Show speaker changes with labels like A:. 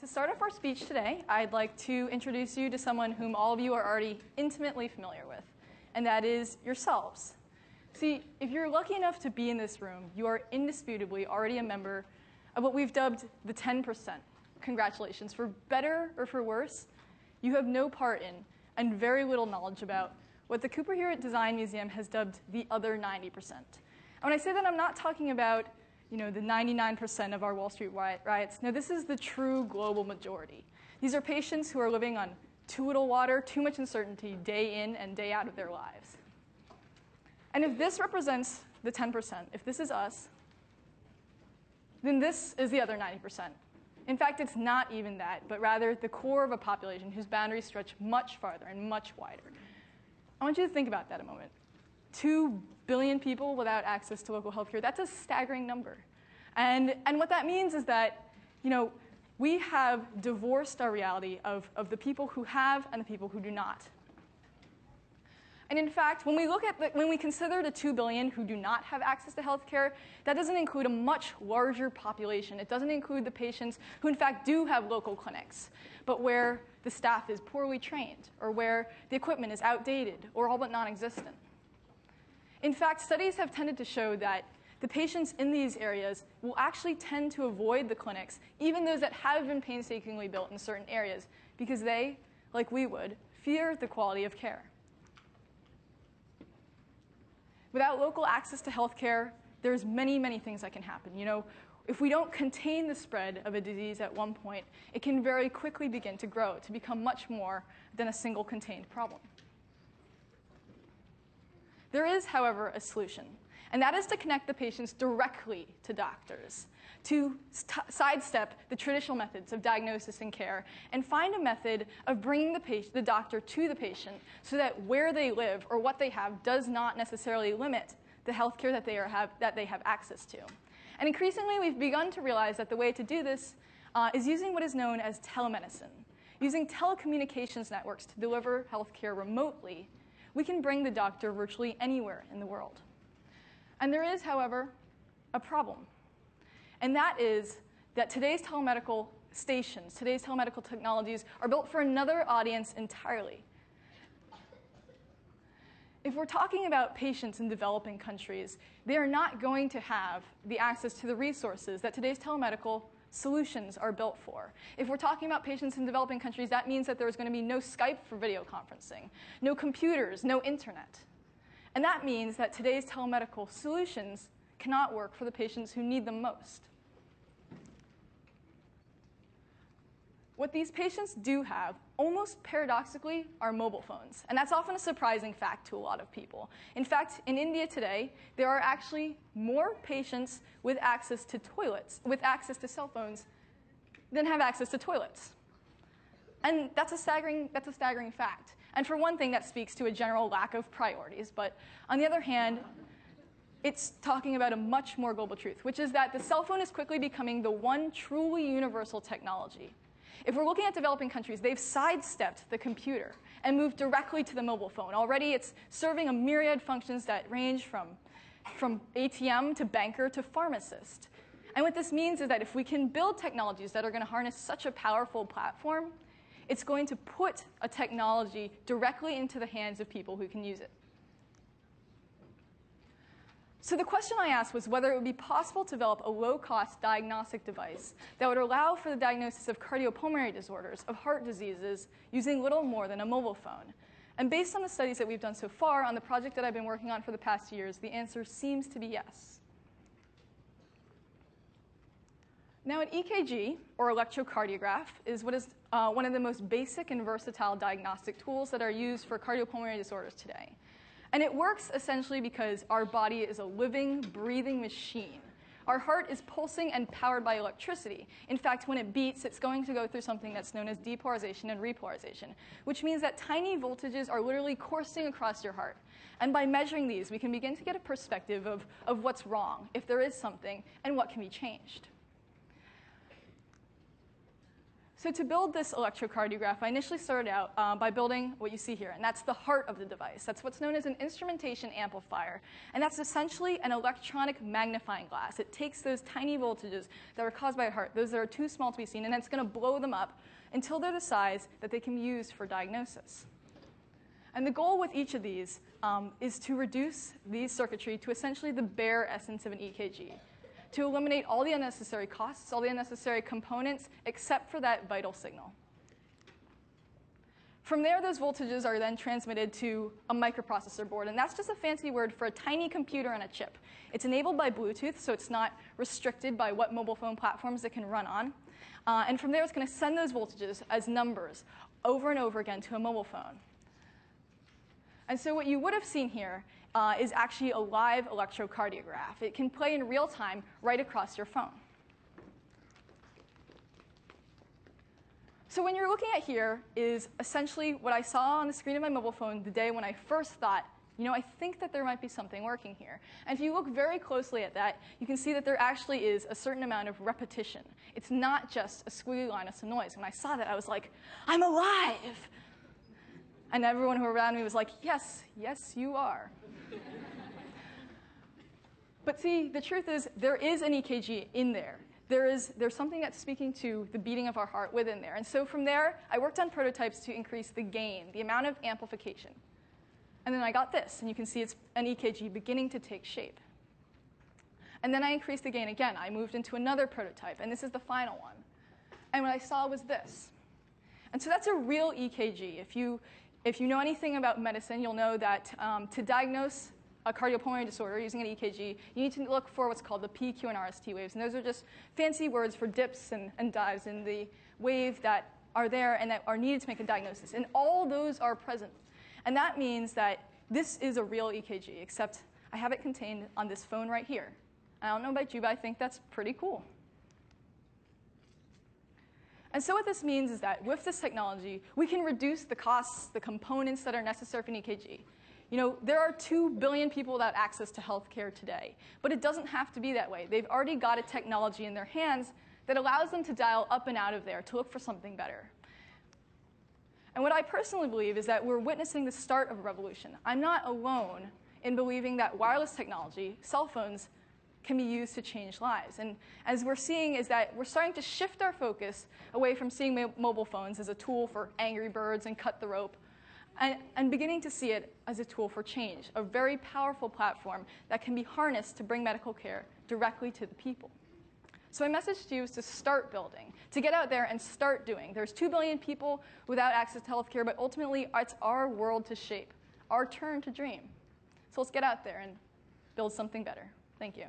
A: To start off our speech today, I'd like to introduce you to someone whom all of you are already intimately familiar with, and that is yourselves. See, if you're lucky enough to be in this room, you are indisputably already a member of what we've dubbed the 10%. Congratulations. For better or for worse, you have no part in and very little knowledge about what the Cooper Hewitt Design Museum has dubbed the other 90%. And when I say that, I'm not talking about you know, the 99% of our Wall Street riots. Now, this is the true global majority. These are patients who are living on too little water, too much uncertainty, day in and day out of their lives. And if this represents the 10%, if this is us, then this is the other 90%. In fact, it's not even that, but rather the core of a population whose boundaries stretch much farther and much wider. I want you to think about that a moment. Two billion people without access to local health care, that's a staggering number. And, and what that means is that, you know, we have divorced our reality of, of the people who have and the people who do not. And in fact, when we look at the, when we consider the 2 billion who do not have access to health care, that doesn't include a much larger population. It doesn't include the patients who in fact do have local clinics, but where the staff is poorly trained or where the equipment is outdated or all but non-existent. In fact, studies have tended to show that the patients in these areas will actually tend to avoid the clinics, even those that have been painstakingly built in certain areas, because they, like we would, fear the quality of care. Without local access to health care, there's many, many things that can happen. You know, if we don't contain the spread of a disease at one point, it can very quickly begin to grow, to become much more than a single contained problem. There is, however, a solution, and that is to connect the patients directly to doctors, to sidestep the traditional methods of diagnosis and care, and find a method of bringing the, the doctor to the patient so that where they live or what they have does not necessarily limit the health care that they, have, that they have access to. And increasingly, we've begun to realize that the way to do this uh, is using what is known as telemedicine, using telecommunications networks to deliver healthcare remotely we can bring the doctor virtually anywhere in the world. And there is, however, a problem. And that is that today's telemedical stations, today's telemedical technologies are built for another audience entirely. If we're talking about patients in developing countries, they are not going to have the access to the resources that today's telemedical solutions are built for. If we're talking about patients in developing countries, that means that there's going to be no Skype for video conferencing, no computers, no internet. And that means that today's telemedical solutions cannot work for the patients who need them most. What these patients do have, almost paradoxically, are mobile phones. And that's often a surprising fact to a lot of people. In fact, in India today, there are actually more patients with access to toilets, with access to cell phones, than have access to toilets. And that's a staggering, that's a staggering fact. And for one thing, that speaks to a general lack of priorities. But on the other hand, it's talking about a much more global truth, which is that the cell phone is quickly becoming the one truly universal technology. If we're looking at developing countries, they've sidestepped the computer and moved directly to the mobile phone. Already it's serving a myriad functions that range from, from ATM to banker to pharmacist. And what this means is that if we can build technologies that are going to harness such a powerful platform, it's going to put a technology directly into the hands of people who can use it. So the question I asked was whether it would be possible to develop a low-cost diagnostic device that would allow for the diagnosis of cardiopulmonary disorders, of heart diseases, using little more than a mobile phone. And based on the studies that we've done so far on the project that I've been working on for the past years, the answer seems to be yes. Now, an EKG, or electrocardiograph, is what is uh, one of the most basic and versatile diagnostic tools that are used for cardiopulmonary disorders today. And it works essentially because our body is a living, breathing machine. Our heart is pulsing and powered by electricity. In fact, when it beats, it's going to go through something that's known as depolarization and repolarization, which means that tiny voltages are literally coursing across your heart. And by measuring these, we can begin to get a perspective of, of what's wrong, if there is something, and what can be changed. So to build this electrocardiograph, I initially started out uh, by building what you see here, and that's the heart of the device. That's what's known as an instrumentation amplifier, and that's essentially an electronic magnifying glass. It takes those tiny voltages that are caused by a heart, those that are too small to be seen, and it's going to blow them up until they're the size that they can be used for diagnosis. And the goal with each of these um, is to reduce these circuitry to essentially the bare essence of an EKG to eliminate all the unnecessary costs, all the unnecessary components, except for that vital signal. From there, those voltages are then transmitted to a microprocessor board, and that's just a fancy word for a tiny computer on a chip. It's enabled by Bluetooth, so it's not restricted by what mobile phone platforms it can run on. Uh, and from there, it's going to send those voltages as numbers over and over again to a mobile phone. And so what you would have seen here uh, is actually a live electrocardiograph. It can play in real time right across your phone. So what you're looking at here is essentially what I saw on the screen of my mobile phone the day when I first thought, you know, I think that there might be something working here. And if you look very closely at that, you can see that there actually is a certain amount of repetition. It's not just a squiggly line of some noise. When I saw that, I was like, I'm alive! And everyone who around me was like, yes, yes, you are. but see, the truth is, there is an EKG in there. There is, there's something that's speaking to the beating of our heart within there. And so from there, I worked on prototypes to increase the gain, the amount of amplification. And then I got this, and you can see it's an EKG beginning to take shape. And then I increased the gain again. I moved into another prototype, and this is the final one. And what I saw was this. And so that's a real EKG. If you, if you know anything about medicine, you'll know that um, to diagnose a cardiopulmonary disorder using an EKG, you need to look for what's called the PQ and RST waves. And those are just fancy words for dips and, and dives in the wave that are there and that are needed to make a diagnosis. And all those are present. And that means that this is a real EKG, except I have it contained on this phone right here. I don't know about you, but I think that's pretty cool. And so what this means is that with this technology, we can reduce the costs, the components that are necessary for an EKG. You know, there are 2 billion people without access to healthcare today, but it doesn't have to be that way. They've already got a technology in their hands that allows them to dial up and out of there to look for something better. And what I personally believe is that we're witnessing the start of a revolution. I'm not alone in believing that wireless technology, cell phones, can be used to change lives. And as we're seeing is that we're starting to shift our focus away from seeing mobile phones as a tool for angry birds and cut the rope, and, and, beginning to see it as a tool for change, a very powerful platform that can be harnessed to bring medical care directly to the people. So my message to you is to start building, to get out there and start doing. There's 2 billion people without access to healthcare, but ultimately it's our world to shape, our turn to dream. So let's get out there and build something better. Thank you.